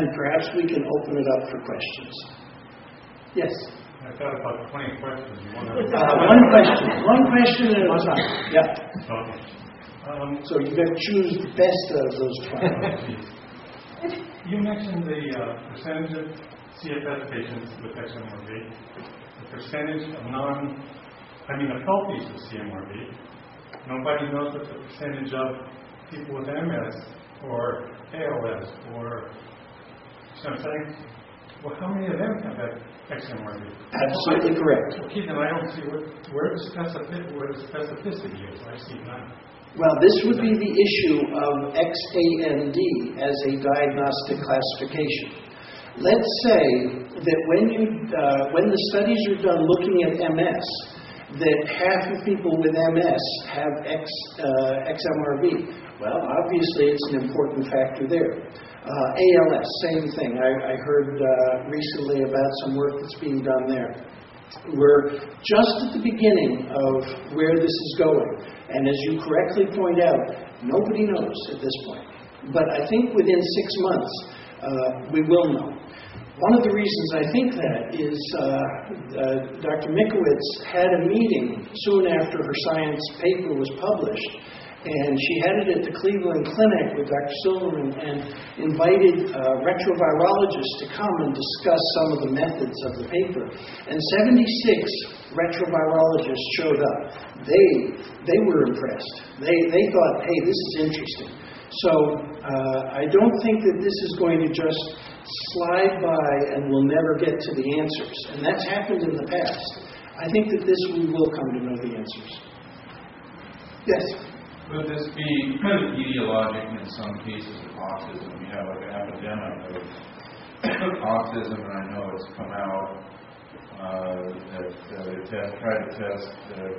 and perhaps we can open it up for questions. Yes? I've got about 20 questions. You want. Uh, one question, one question at a time. Yeah. Okay. Um, So you got to choose the best of those 20. You mentioned the uh, percentage of CFS patients with XMRV, the percentage of non, I mean, of healthies with XMRV. Nobody knows what the percentage of people with MS or ALS or, what I'm saying? Well, how many of them have that XMRV? Absolutely correct. Okay, then I don't see what, where the specificity, where the specificity is. I see none. Well, this would be the issue of XAND as a diagnostic classification. Let's say that when you uh, when the studies are done looking at MS, that half of people with MS have X, uh, XMRV. Well, obviously, it's an important factor there. Uh, ALS, same thing. I, I heard uh, recently about some work that's being done there. We're just at the beginning of where this is going. And as you correctly point out, nobody knows at this point. But I think within six months, uh, we will know. One of the reasons I think that is uh, uh, Dr. Mikovits had a meeting soon after her science paper was published, and she had it at the Cleveland Clinic with Dr. Silverman and invited uh, retrovirologists to come and discuss some of the methods of the paper. And 76 retrovirologists showed up. They, they were impressed. They, they thought, hey, this is interesting. So uh, I don't think that this is going to just slide by and we'll never get to the answers. And that's happened in the past. I think that this we will come to know the answers. Yes? Could this be kind of etiologic in some cases of autism? We have like an epidemic of autism, and I know it's come out uh, that uh, they test, try to test uh,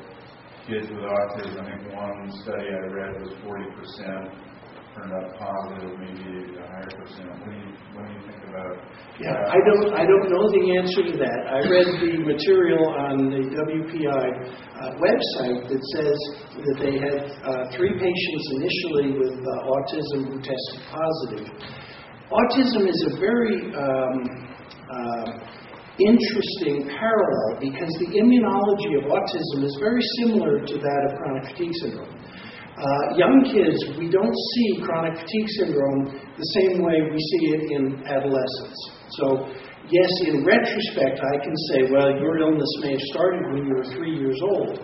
kids with autism. I think one study I read was 40% turned out positive, maybe a higher percent. What do you, what do you think about Yeah, I don't, I don't know the answer to that. I read the material on the WPI uh, website that says that they had uh, three patients initially with uh, autism who tested positive. Autism is a very um, uh, interesting parallel because the immunology of autism is very similar to that of chronic fatigue syndrome. Uh, young kids, we don't see chronic fatigue syndrome the same way we see it in adolescents. So, yes, in retrospect, I can say, well, your illness may have started when you were three years old,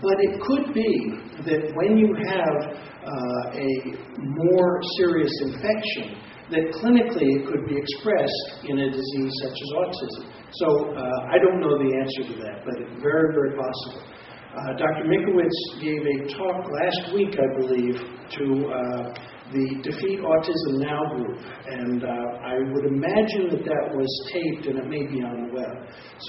but it could be that when you have uh, a more serious infection, that clinically it could be expressed in a disease such as autism. So, uh, I don't know the answer to that, but very, very possible. Uh, Dr. Mikovits gave a talk last week, I believe, to uh, the Defeat Autism Now group, and uh, I would imagine that that was taped and it may be on the web.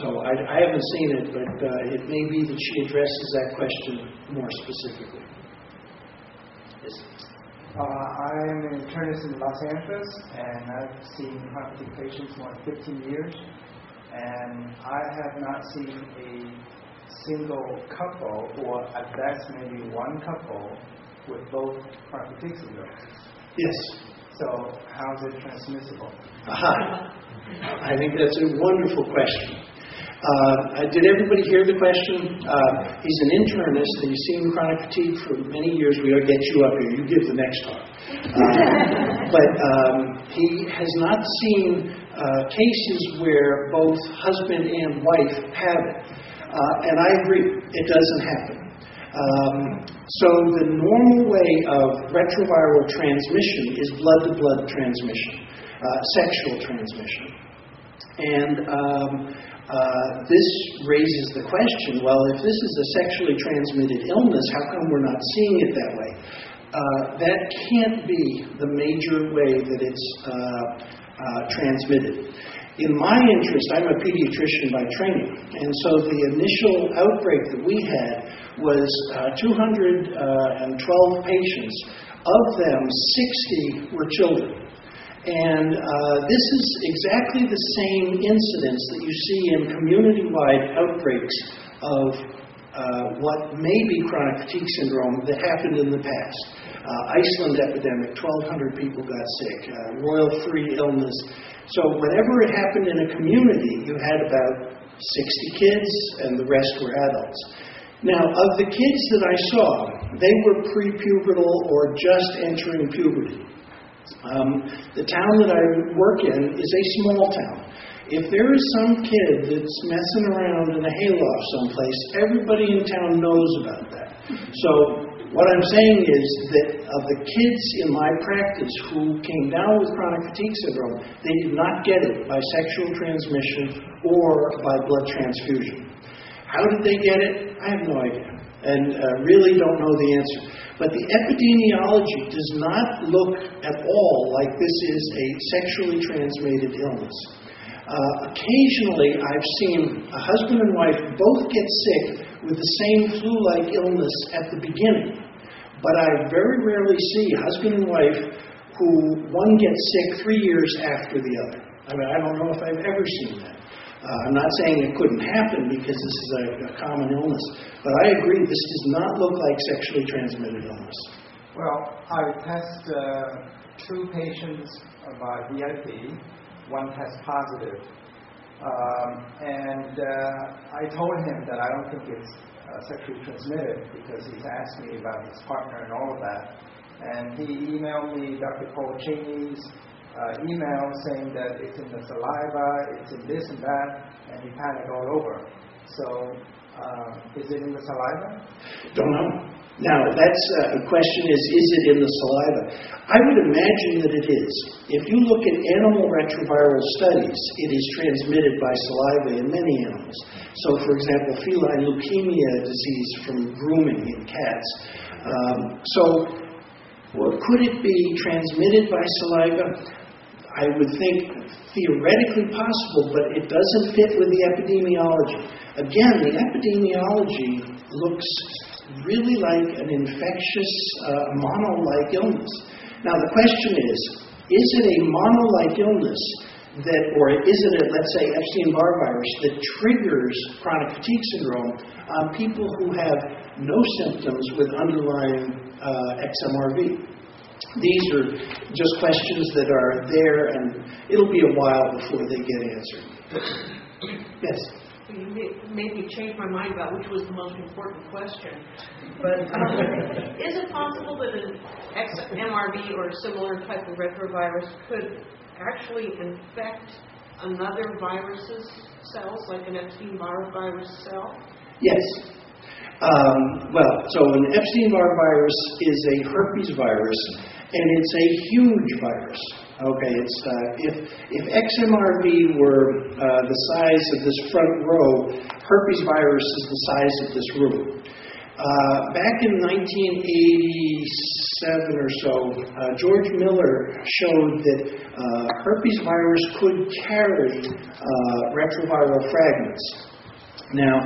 So I, I haven't seen it, but uh, it may be that she addresses that question more specifically. Yes. Uh, I'm an internist in Los Angeles, and I've seen chronic patients more than 15 years, and I have not seen a single couple, or at best maybe one couple, with both syndrome. Yes. So how is it transmissible? Aha. I think that's a wonderful question. Uh, did everybody hear the question? Uh, he's an internist and he's seen chronic fatigue for many years. We ought to get you up here. You give the next talk. Uh, but um, he has not seen uh, cases where both husband and wife have it. Uh, and I agree, it doesn't happen. Um, so the normal way of retroviral transmission is blood-to-blood transmission, uh, sexual transmission. And um, uh, this raises the question well, if this is a sexually transmitted illness, how come we're not seeing it that way? Uh, that can't be the major way that it's uh, uh, transmitted. In my interest, I'm a pediatrician by training, and so the initial outbreak that we had was uh, 212 patients. Of them, 60 were children. And uh, this is exactly the same incidence that you see in community wide outbreaks of uh, what may be chronic fatigue syndrome that happened in the past. Uh, Iceland epidemic, 1,200 people got sick. Uh, royal free illness. So whenever it happened in a community, you had about 60 kids, and the rest were adults. Now, of the kids that I saw, they were prepubertal or just entering puberty. Um, the town that I work in is a small town. If there is some kid that's messing around in a hayloft someplace, everybody in town knows about that. So, what I'm saying is that of the kids in my practice who came down with chronic fatigue syndrome, they did not get it by sexual transmission or by blood transfusion. How did they get it? I have no idea, and uh, really don't know the answer. But the epidemiology does not look at all like this is a sexually transmitted illness. Uh, occasionally, I've seen a husband and wife both get sick with the same flu like illness at the beginning. But I very rarely see husband and wife who one gets sick three years after the other. I mean, I don't know if I've ever seen that. Uh, I'm not saying it couldn't happen because this is a, a common illness, but I agree this does not look like sexually transmitted illness. Well, I test uh, two patients by VIP one test positive. Um, and uh, I told him that I don't think it's uh, sexually transmitted because he's asked me about his partner and all of that. And he emailed me Dr. Paul Cheney's uh, email saying that it's in the saliva, it's in this and that, and he panicked all over. So, uh, is it in the saliva? Don't know. Now, that's uh, a question is, is it in the saliva? I would imagine that it is. If you look at animal retroviral studies, it is transmitted by saliva in many animals. So, for example, feline leukemia disease from grooming in cats. Um, so, well, could it be transmitted by saliva? I would think theoretically possible, but it doesn't fit with the epidemiology. Again, the epidemiology looks really like an infectious uh, mono-like illness. Now the question is, is it a mono-like illness that, or is it a, let's say, Epstein-Barr virus that triggers chronic fatigue syndrome on people who have no symptoms with underlying uh, XMRV? These are just questions that are there, and it'll be a while before they get answered. Yes you made me change my mind about which was the most important question. But um, is it possible that an XMRV or a similar type of retrovirus could actually infect another virus's cells, like an Epstein-Barr virus cell? Yes. Um, well, so an Epstein-Barr virus is a herpes virus, and it's a huge virus. Okay, it's uh, if if XMRV were uh, the size of this front row, herpes virus is the size of this room. Uh, back in 1987 or so, uh, George Miller showed that uh, herpes virus could carry uh, retroviral fragments. Now,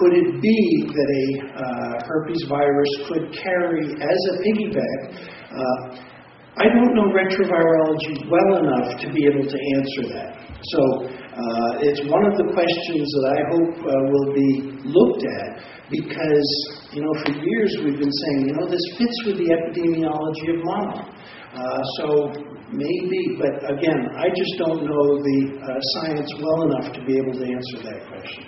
could it be that a herpes virus could carry as a piggyback I don't know retrovirology well enough to be able to answer that. So uh, it's one of the questions that I hope uh, will be looked at because, you know, for years we've been saying, you know, this fits with the epidemiology of mono. Uh, so maybe, but again, I just don't know the uh, science well enough to be able to answer that question.